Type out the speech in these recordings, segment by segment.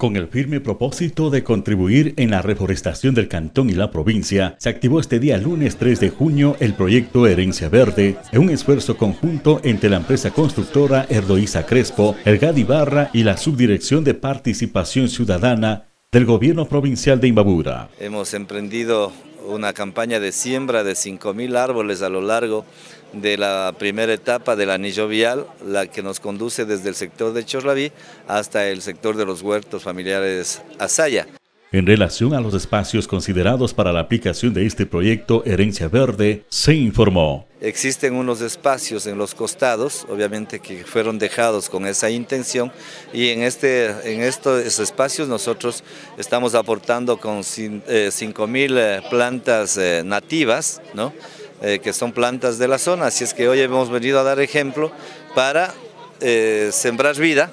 Con el firme propósito de contribuir en la reforestación del cantón y la provincia, se activó este día lunes 3 de junio el proyecto Herencia Verde, en un esfuerzo conjunto entre la empresa constructora Erdoiza Crespo, el GAD Ibarra y la Subdirección de Participación Ciudadana del Gobierno Provincial de Imbabura. Hemos emprendido una campaña de siembra de 5.000 árboles a lo largo de la primera etapa del anillo vial, la que nos conduce desde el sector de Chorlaví hasta el sector de los huertos familiares Asaya. En relación a los espacios considerados para la aplicación de este proyecto Herencia Verde, se informó. Existen unos espacios en los costados, obviamente que fueron dejados con esa intención y en, este, en estos espacios nosotros estamos aportando con 5.000 eh, eh, plantas eh, nativas, ¿no? que son plantas de la zona, así es que hoy hemos venido a dar ejemplo para sembrar vida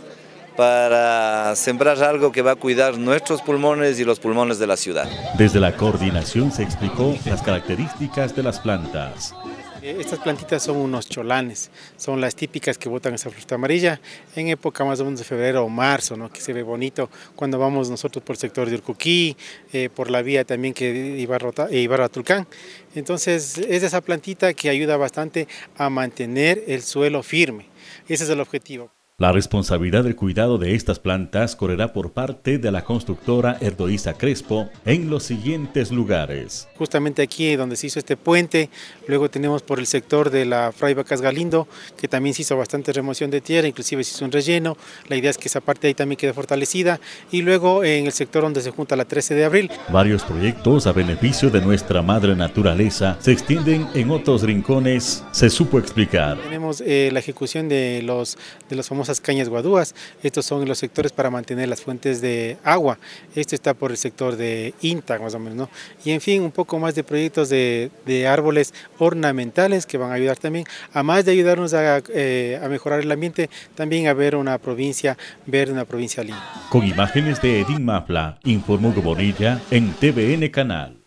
para sembrar algo que va a cuidar nuestros pulmones y los pulmones de la ciudad. Desde la coordinación se explicó las características de las plantas. Eh, estas plantitas son unos cholanes, son las típicas que botan esa fruta amarilla en época más o menos de febrero o marzo, ¿no? que se ve bonito cuando vamos nosotros por el sector de Urcuquí, eh, por la vía también que Ibarra Tulcán. Entonces es esa plantita que ayuda bastante a mantener el suelo firme, ese es el objetivo. La responsabilidad del cuidado de estas plantas correrá por parte de la constructora Erdoiza Crespo en los siguientes lugares. Justamente aquí donde se hizo este puente, luego tenemos por el sector de la Fray Vacas Galindo, que también se hizo bastante remoción de tierra, inclusive se hizo un relleno, la idea es que esa parte ahí también quede fortalecida, y luego en el sector donde se junta la 13 de abril. Varios proyectos a beneficio de nuestra madre naturaleza se extienden en otros rincones, se supo explicar. Tenemos eh, la ejecución de los, de los famosos cañas guadúas. Estos son los sectores para mantener las fuentes de agua. Esto está por el sector de INTA, más o menos. ¿no? Y en fin, un poco más de proyectos de, árboles ornamentales que van a ayudar también, a más de ayudarnos a, eh, a mejorar el ambiente, también a ver una provincia verde, una provincia linda. Con imágenes de Edín Mafla, informó Bonilla en TVN Canal.